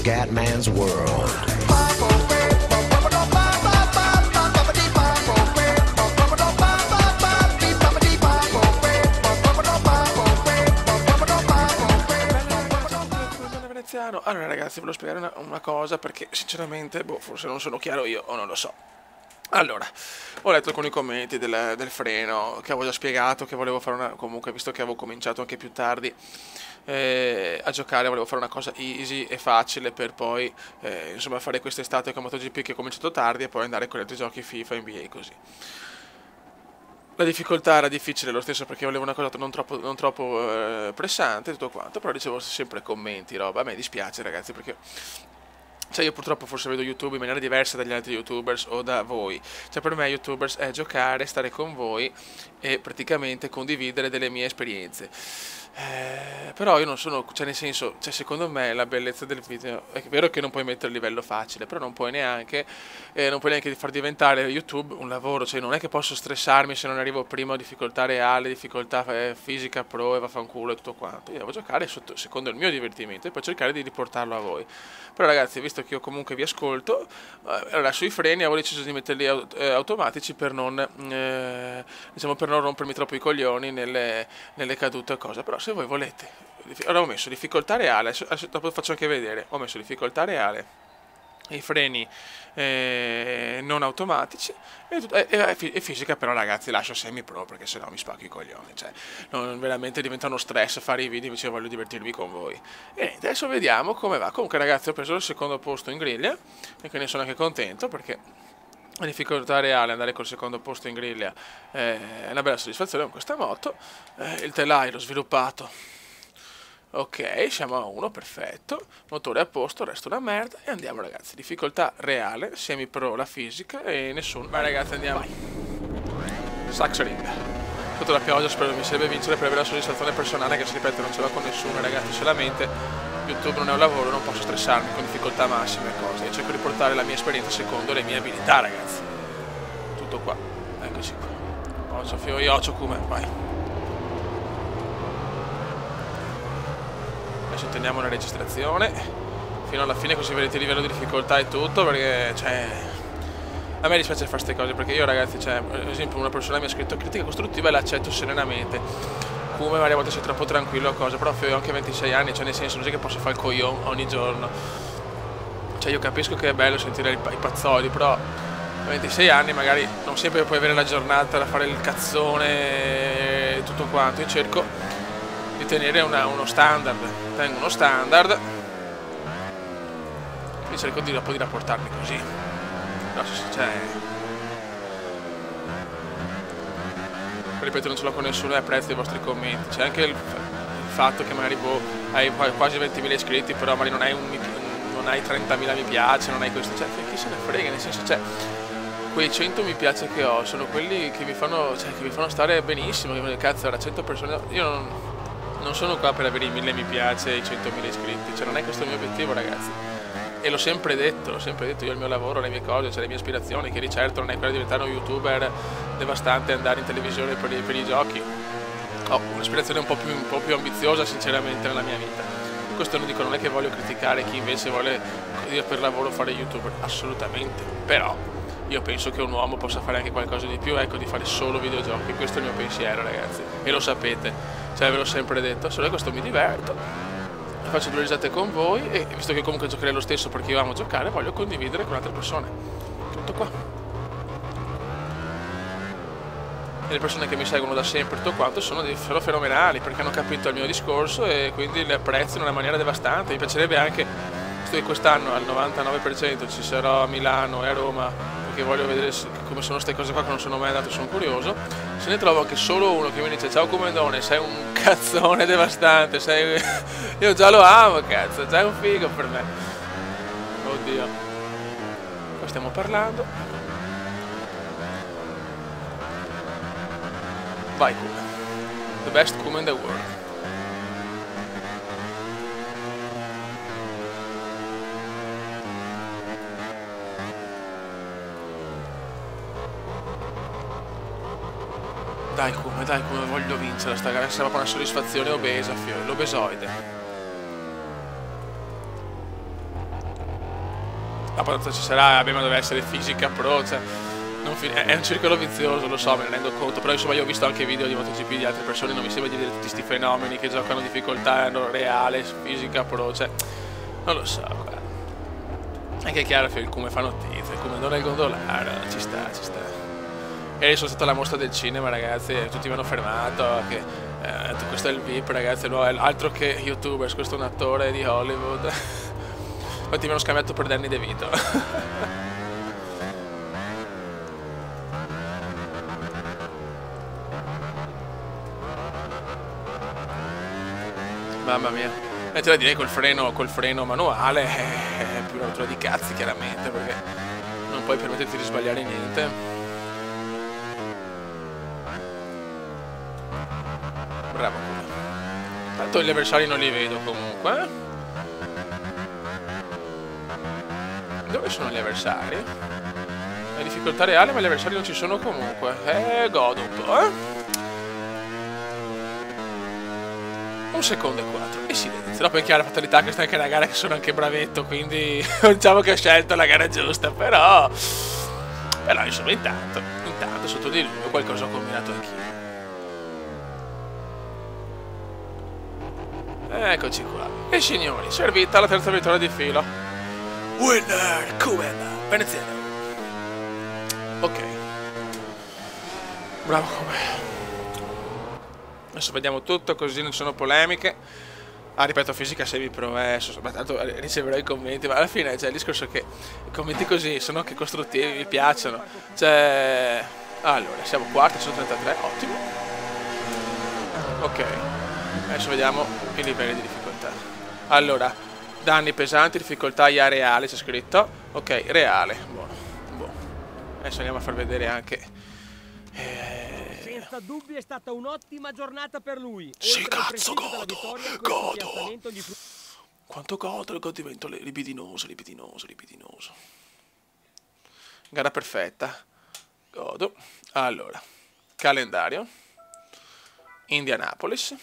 Scatman's World. Allora ragazzi, volevo spiegare una, una cosa perché sinceramente, boh, forse non sono chiaro io o non lo so. Allora, ho letto alcuni commenti del, del, freno che avevo già spiegato, che volevo fare una, comunque visto che avevo cominciato anche più tardi eh, a giocare, volevo fare una cosa easy e facile per poi eh, insomma fare quest'estate con MotoGP che ho cominciato tardi e poi andare con gli altri giochi FIFA, NBA così. La difficoltà era difficile lo stesso perché volevo una cosa non troppo, non troppo eh, pressante tutto quanto, però ricevo sempre commenti, roba, a me dispiace ragazzi perché cioè io purtroppo forse vedo YouTube in maniera diversa dagli altri youtubers o da voi. Cioè per me youtubers è giocare, stare con voi e praticamente condividere delle mie esperienze. Eh, però io non sono, cioè nel senso, cioè secondo me la bellezza del video è vero che non puoi mettere a livello facile, però non puoi neanche, eh, non puoi neanche far diventare YouTube un lavoro, cioè non è che posso stressarmi se non arrivo prima a difficoltà reale, difficoltà eh, fisica pro e vaffanculo e tutto quanto. Io devo giocare sotto, secondo il mio divertimento e poi cercare di riportarlo a voi. Però ragazzi, visto che io comunque vi ascolto, eh, allora sui freni avevo deciso di metterli aut eh, automatici per non, eh, diciamo, per non rompermi troppo i coglioni nelle, nelle cadute o cose, però se voi volete, ora ho messo difficoltà reale, adesso dopo faccio anche vedere, ho messo difficoltà reale, i freni eh, non automatici e, e, e, fisica però ragazzi lascio semi pro perché sennò mi spacco i coglioni cioè non, veramente diventa uno stress fare i video invece voglio divertirmi con voi. E adesso vediamo come va. Comunque ragazzi ho preso il secondo posto in griglia e ne sono anche contento perché la difficoltà reale andare col secondo posto in griglia eh, è una bella soddisfazione con questa moto eh, il telai l'ho sviluppato Ok, siamo a 1, perfetto. Motore a posto, resto una merda. E andiamo ragazzi, difficoltà reale, semi pro la fisica e nessuno. Vai ragazzi, andiamo. Saxering. Sotto la pioggia spero mi serve vincere per avere la soddisfazione personale che si ripete non ce l'ho con nessuno ragazzi, solamente YouTube non è un lavoro, non posso stressarmi con difficoltà massime e cose. Io cerco di portare la mia esperienza secondo le mie abilità ragazzi. Tutto qua. Eccoci qua. Oh, Sofio Iocio come, vai. adesso teniamo la registrazione fino alla fine così vedete il livello di difficoltà e tutto perché cioè a me dispiace fare queste cose perché io ragazzi cioè per esempio una persona mi ha scritto critica costruttiva e l'accetto serenamente come a volte sei troppo tranquillo o cose però ho anche 26 anni cioè nel senso non è che posso fare il coglione ogni giorno. Cioè io capisco che è bello sentire i, i pazzoli però a 26 anni magari non sempre puoi avere la giornata da fare il cazzone e tutto quanto. Io cerco di tenere una, uno standard tengo uno standard e cerco di, di rapportarmi così. No, cioè ripeto non ce l'ho con nessuno e apprezzo i vostri commenti. C'è anche il, fatto che magari boh, hai quasi 20.000 iscritti però magari non hai, un, non hai 30.000 mi piace non hai questo. Cioè chi se ne frega? Nel senso cioè quei 100 mi piace che ho sono quelli che mi fanno, cioè, che mi fanno stare benissimo che cazzo era 100 persone io non non sono qua per avere i 1000 mi piace e i 100.000 iscritti, cioè non è questo il mio obiettivo ragazzi. E l'ho sempre detto, l'ho sempre detto, io il mio lavoro, le mie cose, cioè le mie aspirazioni, che di certo non è quella di diventare un youtuber devastante andare in televisione per, per i giochi. Ho un'aspirazione un, un po' più ambiziosa sinceramente nella mia vita. Questo non dico, non è che voglio criticare chi invece vuole per lavoro fare youtuber, assolutamente. Però io penso che un uomo possa fare anche qualcosa di più, ecco, di fare solo videogiochi. Questo è il mio pensiero, ragazzi. E lo sapete cioè ve l'ho sempre detto, solo che questo mi diverto, faccio due risate con voi e visto che comunque giocherei lo stesso perché io amo giocare, voglio condividere con altre persone. Tutto qua. E le persone che mi seguono da sempre tutto quanto sono, sono fenomenali perché hanno capito il mio discorso e quindi le apprezzano in una maniera devastante. Mi piacerebbe anche, visto che quest'anno al 99% ci sarò a Milano e a Roma perché voglio vedere come sono queste cose qua che non sono mai andato, sono curioso. Se ne trovo anche solo uno che mi dice ciao comandone, sei un cazzone devastante, sei... io già lo amo cazzo, già è un figo per me. Oddio. Qua stiamo parlando. Vai. The best Kuma in the world. Dai come, dai come voglio vincere sta gara, sarà proprio una soddisfazione obesa, fiore, l'obesoide. poi ci sarà, abbiamo deve essere fisica pro, cioè, è un circolo vizioso, lo so, me ne rendo conto, però insomma io ho visto anche video di MotoGP di altre persone, non mi sembra di vedere tutti questi fenomeni che giocano difficoltà reale, fisica pro, cioè, non lo so, guarda. Anche chiaro che il come fa notizia, come non è il gondolaro, ci sta, ci sta. Ieri sono stato alla mostra del cinema, ragazzi, e tutti mi hanno fermato, che eh, questo è il VIP, ragazzi, no, è altro che youtubers, questo è un attore di Hollywood. Infatti mi hanno scambiato per Danny DeVito. Mamma mia. E te la direi col freno, col freno manuale è più una rottura di cazzi chiaramente perché non puoi permetterti di sbagliare niente. Tanto gli avversari non li vedo comunque. Dove sono gli avversari? La difficoltà reale ma gli avversari non ci sono comunque. Eh, godo un po', eh. Un secondo e quattro. E silenzio. Però poi chiaro la fatalità questa è anche una gara che sono anche bravetto, quindi diciamo che ho scelto la gara giusta, però... Però insomma intanto, intanto sotto di lui qualcosa ho combinato anch'io. Eccoci qua. E signori, servita la terza vittoria di fila. Winner Kuben Veneziano. Ok. Bravo come. Adesso vediamo tutto così non ci sono polemiche. Ah, ripeto, fisica semi-pro, eh, ma tanto riceverò i commenti, ma alla fine cioè, il discorso che i commenti così sono anche costruttivi, mi piacciono. Cioè... Allora, siamo quarti, sono 33, ottimo. Ok. Adesso vediamo i livelli di difficoltà. Allora, danni pesanti, difficoltà IA reale, c'è scritto. Ok, reale. Buono. Buono. Adesso andiamo a far vedere anche... Eh... Senza dubbio è stata un'ottima giornata per lui. Sì, cazzo, godo! Godo! Quanto godo il godimento libidinoso, libidinoso, libidinoso. Gara perfetta. Godo. Allora, calendario. Indianapolis.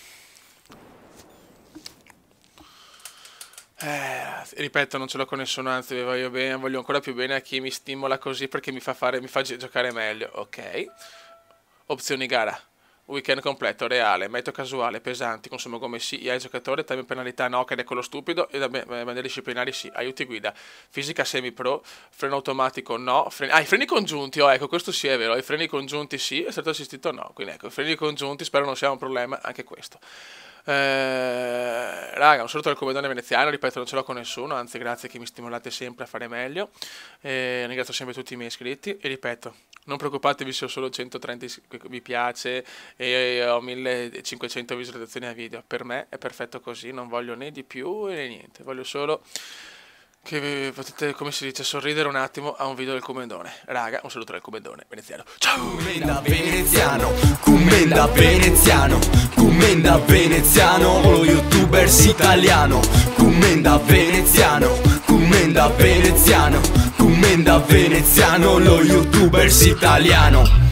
Eh, ripeto, non ce l'ho con nessuno, anzi vi voglio bene, voglio ancora più bene a chi mi stimola così perché mi fa, fare, mi fa giocare meglio. Ok. Opzioni gara. Weekend completo, reale, metro casuale, pesanti, consumo come sì, IA giocatore, time penalità no, che è quello stupido, e da maniere disciplinari sì, aiuti guida, fisica semi-pro, freno automatico no, freni, ah i freni congiunti, oh ecco questo sì è vero, i freni congiunti sì, è stato assistito no, quindi ecco, i freni congiunti spero non sia un problema anche questo. Eh, raga, un saluto al comandante veneziano, ripeto, non ce l'ho con nessuno, anzi grazie che mi stimolate sempre a fare meglio. Eh, ringrazio sempre tutti i miei iscritti e ripeto, non preoccupatevi se ho solo 130 mi piace e ho 1500 visualizzazioni a video. Per me è perfetto così, non voglio né di più né niente, voglio solo che potete, come si dice, sorridere un attimo a un video del Comendone. Raga, un saluto dal Comendone veneziano. Ciao! Commenda veneziano, commenda veneziano, commenda veneziano, lo youtubers italiano. Commenda veneziano, commenda veneziano, commenda veneziano, lo youtubers italiano.